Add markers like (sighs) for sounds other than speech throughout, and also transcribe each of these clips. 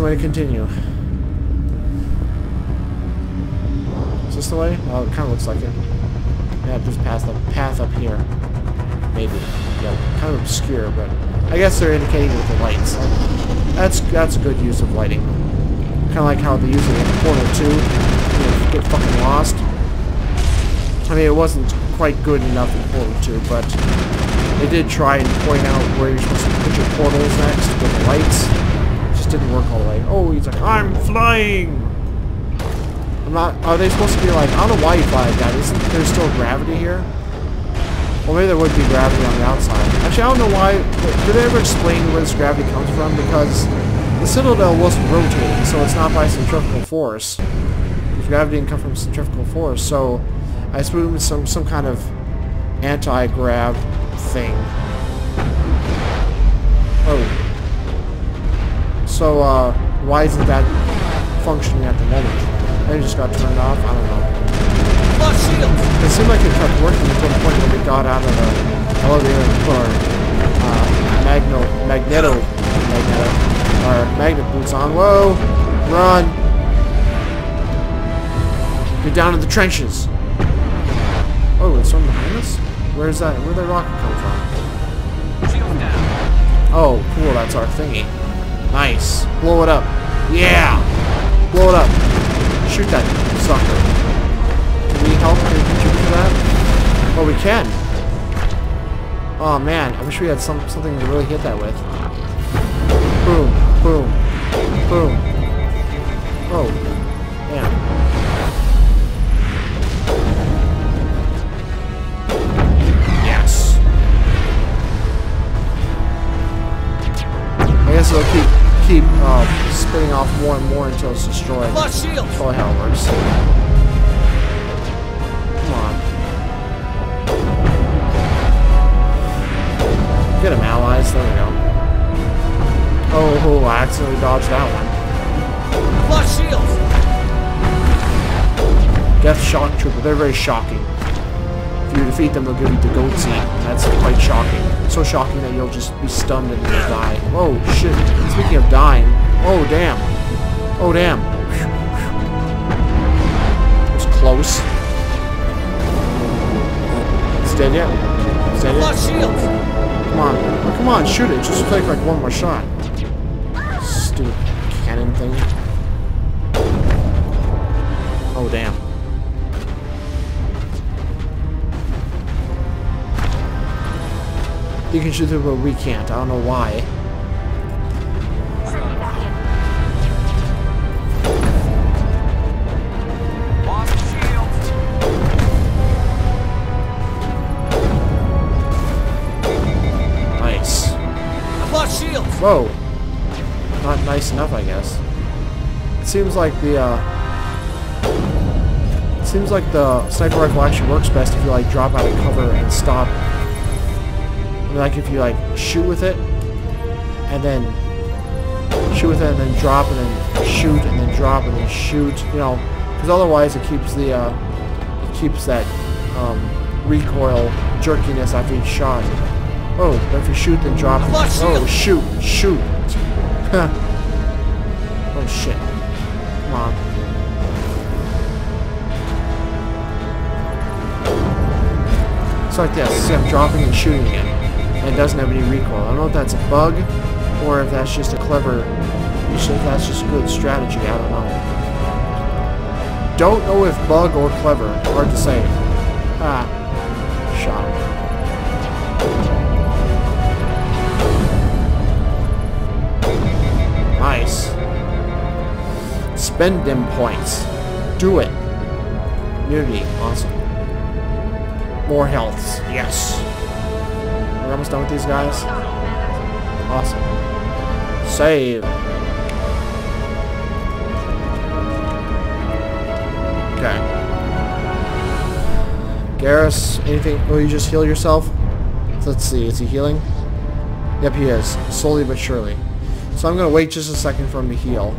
Some way to continue. Is this the way? Oh, it kind of looks like it. Yeah, just path up, path up here. Maybe. Yeah, kind of obscure, but I guess they're indicating with the lights. That's that's a good use of lighting. Kind of like how they use it in Portal 2. You know, get fucking lost. I mean, it wasn't quite good enough in Portal 2, but they did try and point out where you're supposed to put your portals next with the lights. Didn't work all the way. Oh, he's like, I'm flying! I'm not, are they supposed to be like, I don't know why you fly like that. Isn't there still gravity here? Well, maybe there would be gravity on the outside. Actually, I don't know why. Did they ever explain where this gravity comes from? Because the Citadel wasn't rotating, so it's not by centrifugal force. The gravity didn't come from centrifugal force, so I assume it's some, some kind of anti-grav thing. Oh. So, uh, why isn't that functioning at the moment? Maybe it just got turned off? I don't know. It seemed like it kept working until the point where we got out of the elevator and put our uh, magno, magneto, magneto, our magnet boots on. Whoa! Run! Get down in the trenches! Oh, it's from behind us? Where's that? Where'd that rocket come from? Oh, cool, that's our thingy. Nice. Blow it up. Yeah! Blow it up. Shoot that sucker. Can we help? Can we contribute to that? Oh, we can. Oh man, I wish we had some something to really hit that with. Boom, boom, boom. Oh, It'll keep keep uh, spitting off more and more until it's destroyed. Lost shields! That's probably how it works. Come on. Get him, allies. There we go. Oh, oh, I accidentally dodged that one. Lost shields! Geth Shock Trooper. They're very shocking. If you defeat them, they'll give you the goat seat. That's quite shocking. So shocking that you'll just be stunned and you'll die. Oh, shit. Speaking of dying. Oh, damn. Oh, damn. It was close. It's dead yet? It's dead yet? Shields! Come on. Oh, come on, shoot it. Just take like one more shot. Stupid cannon thing. Oh, damn. You can shoot through, but we can't. I don't know why. Nice. I've lost shields! Whoa. Not nice enough, I guess. It seems like the, uh... It seems like the sniper rifle actually works best if you, like, drop out of cover and stop. Like, if you, like, shoot with it, and then shoot with it, and then drop, and then shoot, and then drop, and then shoot, you know, because otherwise it keeps the, uh, it keeps that, um, recoil jerkiness after each shot. Oh, but if you shoot, then drop. I've Oh, shoot, shoot. (laughs) oh shit. Come on. It's like this. See, I'm dropping and shooting again. And it doesn't have any recoil. I don't know if that's a bug or if that's just a clever, if that's just good strategy. I don't know. Don't know if bug or clever. Hard to say. Ah. Shot him. Nice. Spend them points. Do it. Immunity. Awesome. More healths. Yes. We're almost done with these guys. Awesome. Save. Okay. Garrus, anything? Will you just heal yourself? Let's see. Is he healing? Yep, he is. Slowly but surely. So I'm going to wait just a second for him to heal.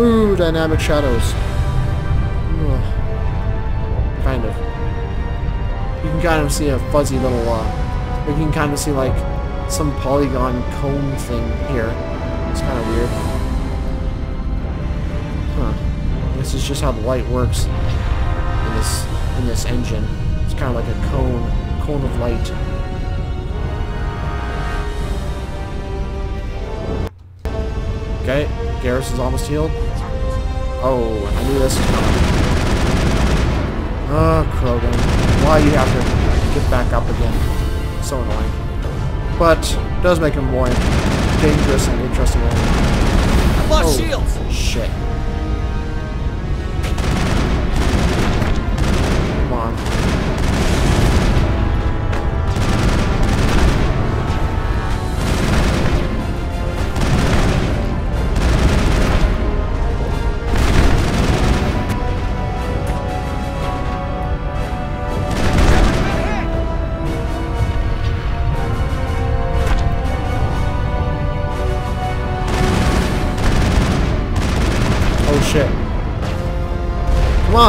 Ooh, dynamic shadows. Can kind of see a fuzzy little, uh, you can kind of see like some polygon cone thing here. It's kind of weird. Huh. This is just how the light works in this in this engine. It's kind of like a cone, cone of light. Okay, Garrus is almost healed. Oh, I knew this was coming. Oh, Krogan. Why you have to get back up again? So annoying. But, it does make him more dangerous and interesting. I've lost Oh, shields. shit.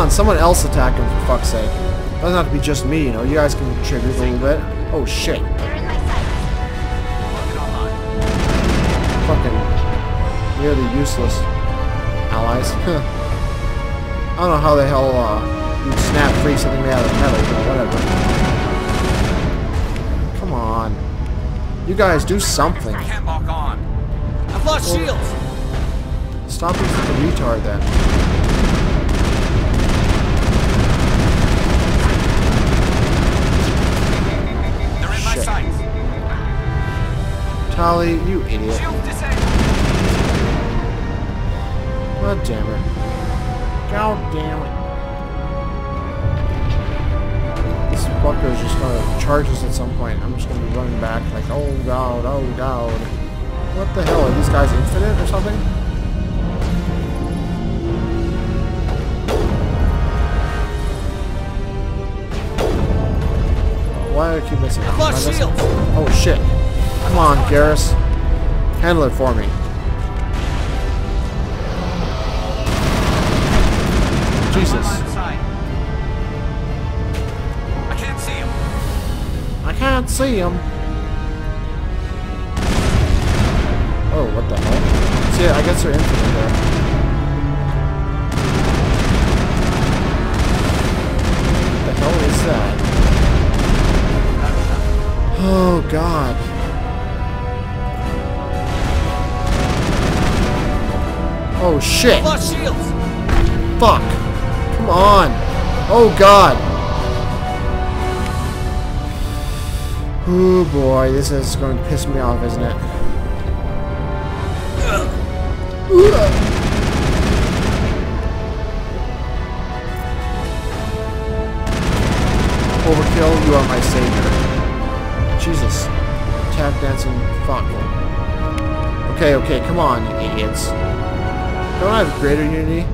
On, someone else attack him for fuck's sake. Doesn't have to be just me, you know. You guys can contribute a little bit. Oh shit. They're in my sights. Fucking nearly useless allies. (laughs) I don't know how the hell uh, you snap free something made out of metal, but whatever. Come on. You guys do something. Can't lock on. I've lost Well- shields. Stop being such a retard then. Tali, you idiot. God damn it. God damn it. This fucker is just gonna charge us at some point. I'm just gonna be running back like, oh god, oh god. What the hell? Are these guys infinite or something? Why do I keep missing out? Am I Lost missing- shields. Oh shit. Come on, Garrus. Handle it for me. Jesus. Line of sight. I can't see him. I can't see him. Oh, what the hell? See, I guess they're infinite there. What the hell is that? Oh, God. Oh, shit. Lost shields. Fuck. Come on. Oh, God. Oh, boy. This is going to piss me off, isn't it? Overkill, you are my savior. Jesus. Tap dancing fuck. Okay, okay, come on, you idiots. Don't I have greater unity?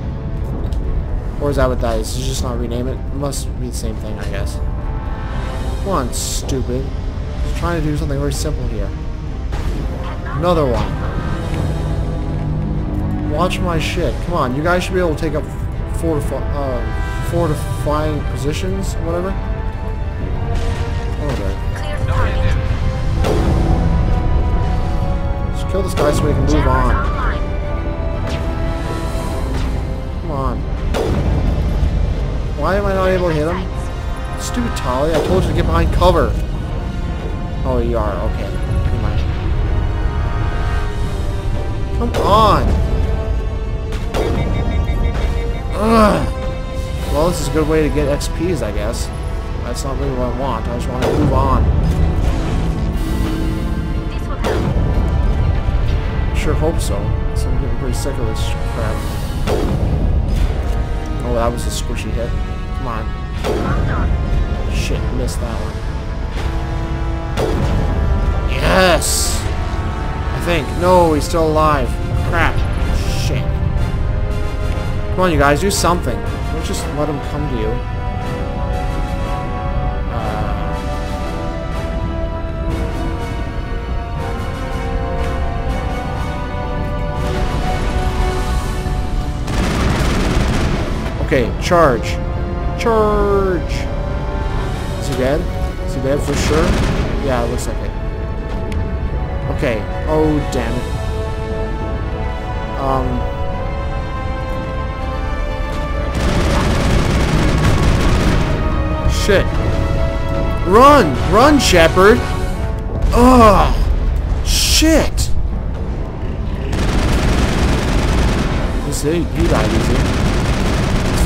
Or is that what that is? Just not rename it? It must be the same thing, I guess. Come on, stupid. Just trying to do something very simple here. Another one. Watch my shit. Come on, you guys should be able to take up fortifi uh, fortifying positions, whatever. Oh, No Just kill this guy so we can move on. Come on. Why am I not able to hit him? Stupid Tali, I told you to get behind cover. Oh, you are. Okay. Never mind. Come on. Ugh. Well, this is a good way to get XPs, I guess. That's not really what I want. I just want to move on. Sure hope so. So I'm getting pretty sick of this crap. Oh, that was a squishy hit. Come on. Shit, missed that one. Yes! I think. No, he's still alive. Crap. Shit. Come on, you guys, do something. Don't just let him come to you. Okay, charge. Charge. Is he dead? Is he dead for sure? Yeah, it looks like it. Okay. Oh, damn it. Um... Shit. Run! Run, Shepard! Ugh! Shit! This he, he died easy.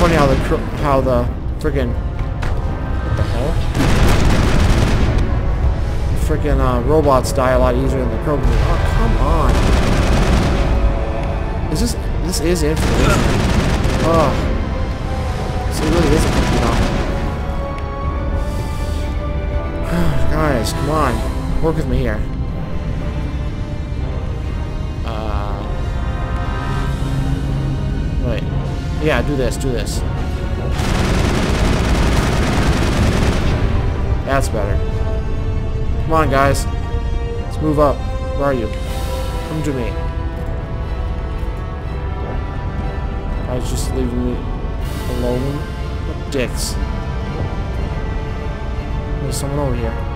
Funny how the how the freaking what the hell? Freaking uh, robots die a lot easier than the crow. Oh come on! Is this this is infinite? Oh, so it really is opposite. (sighs) Guys, come on. Work with me here. Yeah, do this, do this. That's better. Come on, guys. Let's move up. Where are you? Come to me. Was just leaving me alone. Dicks. There's someone over here.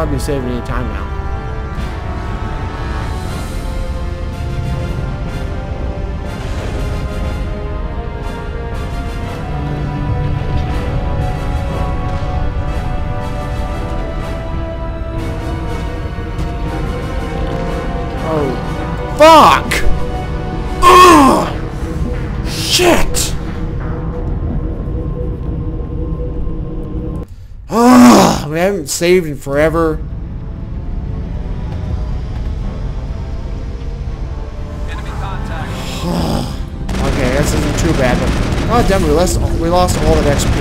I gotta be saving any time now. Oh, fuck! Haven't saved in forever. (sighs) Okay, this isn't too bad, but god damn we lost, we lost all that XP.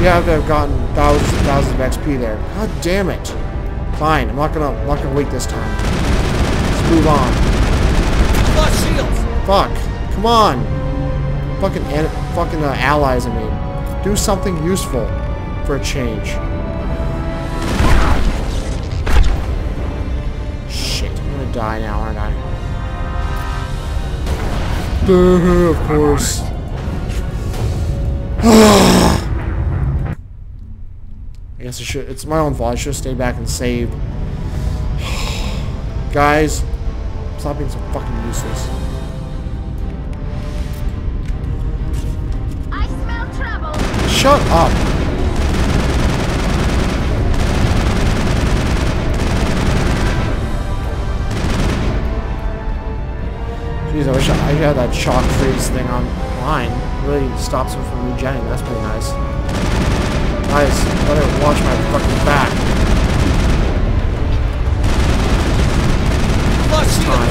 You have to have gotten thousands and thousands of XP there. God damn it. Fine, I'm not gonna I'm not gonna wait this time. Let's move on. Shields. Fuck. Come on. Fucking fucking uh, allies, I mean. Do something useful for a change. Gonna die now, aren't I? Boo, of course. (sighs) I guess I should. It's my own fault. I should have stayed back and saved. (sighs) Guys, stop being so fucking useless. I smell trouble. Shut up. Jeez, I wish I, had that shock freeze thing online. It really stops him from regenerating. That's pretty nice. Guys, better watch my fucking back. Flush Time.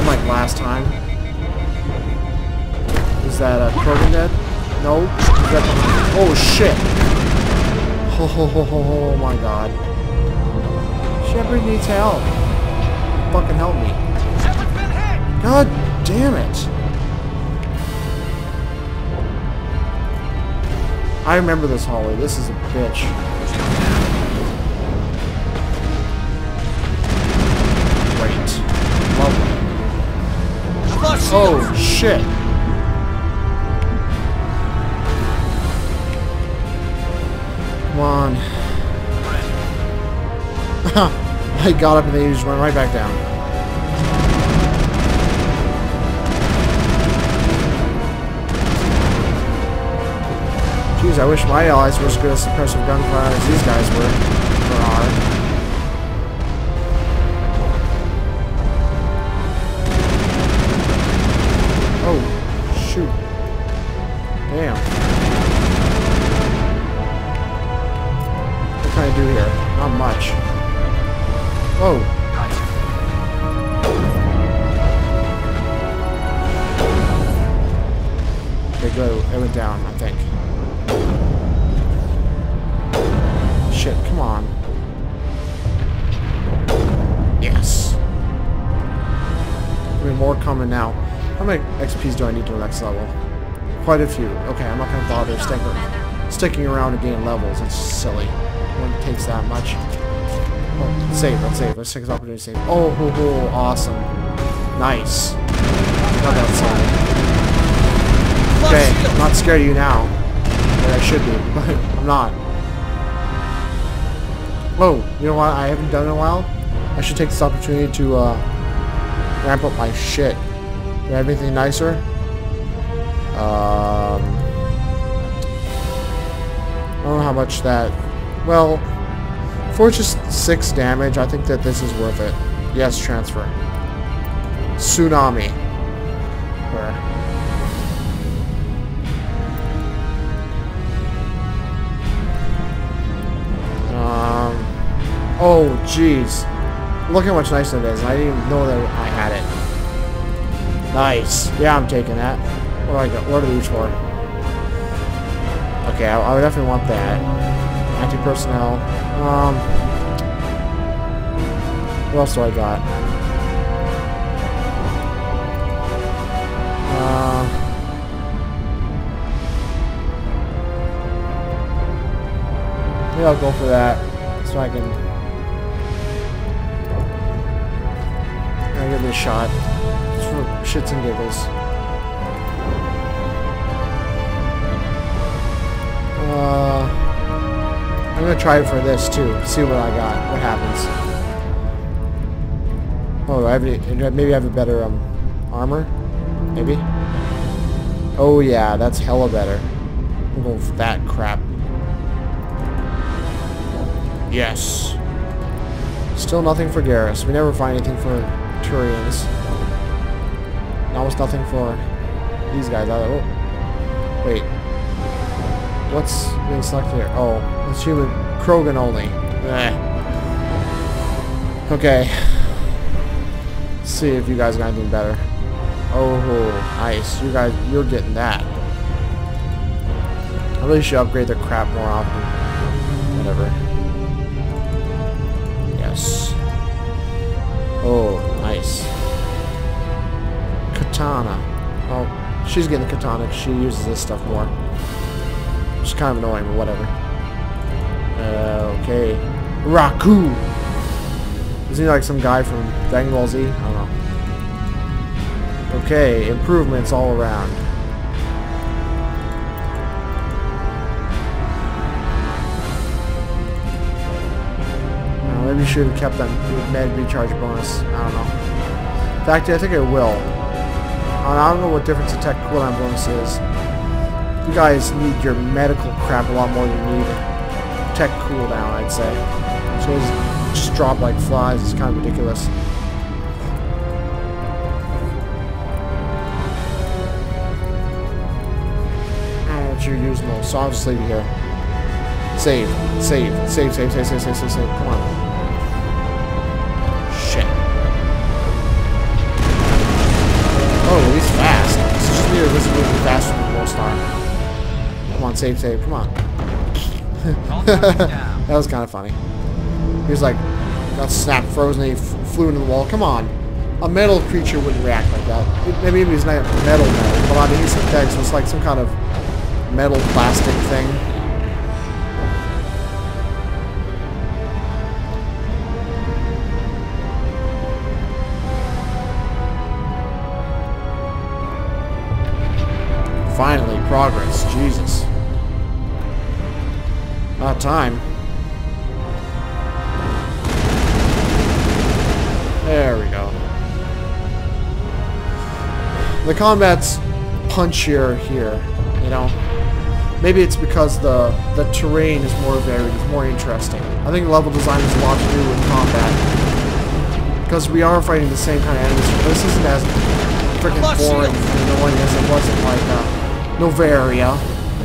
Unlike last time. Is that uh, Krogan dead? No. That oh shit. Oh, ho, ho, ho, ho, oh my god. Shepard needs help. Fucking help me. God damn it. I remember this hallway. This is a bitch. Oh, shit. Come on. (laughs) I got up and they just went right back down. Jeez, I wish my allies were as good at suppressive gunfire as these guys were. Or are. Oh, shoot. Damn. What can I do here? Not much. Whoa. Okay, go, It went down, I think. Shit, come on. Yes. I mean, more coming now. How many XPs do I need to the next level? Quite a few. Okay, I'm not gonna bother sticking, sticking around to gain levels. It's silly. When it takes that much. Oh, let's save, let's save. Let's take this opportunity to save. Oh, ho, ho, awesome. Nice. Love that. Flush Okay, I'm not scared of you now. But I should be, (laughs) but I'm not. Oh, you know what I haven't done in a while? I should take this opportunity to uh, ramp up my shit. Do I have anything nicer? Um, I don't know how much that... Well, for just 6 damage, I think that this is worth it. Yes, transfer. Tsunami. Where? Oh, jeez. Look how much nicer it is. I didn't even know that I had it. Nice. Yeah, I'm taking that. What do I got? What are these for? Okay, I, I would definitely want that. Anti-personnel. Um, what else do I got? Uh, maybe I'll go for that so I can. Give it a shot. Just for shits and giggles. Uh, I'm gonna try it for this too. See what I got. What happens. Oh, I have any, maybe I have a better um armor. Maybe. Oh yeah, that's hella better. I'm going for that crap. Yes. Still nothing for Garrus. We never find anything for Turians. And almost nothing for these guys either. Oh. Wait. What's being selected here? Oh, it's human Krogan only. Eh. Okay. Let's see if you guys got anything better. Oh, nice. You guys, you're getting that. I really should upgrade the crap more often. Whatever. Katana. Oh, she's getting the katana she uses this stuff more. It's kind of annoying, but whatever. Uh, okay. Raku! Isn't he like some guy from Dragon Ball Z? I don't know. Okay, improvements all around. Maybe should have kept that med recharge bonus. I don't know. In fact, I think I will. I don't know what difference the tech cooldown bonus is. You guys need your medical crap a lot more than you need tech cooldown, I'd say. So it's just drop like flies. It's kind of ridiculous. And you're use those? So I'll just leave you here. Save. Save. Save, save, save, save, save, save, save. Come on. Save, save. Come on. (laughs) that was kind of funny. He was like, got snapped, frozen, and he flew into the wall. Come on. A metal creature wouldn't react like that. It- Maybe he's not metal metal, but on the Eastern Text, it's like some kind of metal plastic thing. Finally, progress. Jesus. About time. There we go. The combat's punchier here, you know. Maybe it's because the the terrain is more varied, it's more interesting. I think level design has a lot to do with combat. Because we are fighting the same kind of enemies, but this isn't as freaking boring and annoying as it was in like uh, Noveria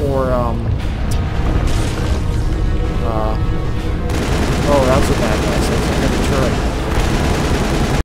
or um uh oh that was a bad guy, so it's like turret.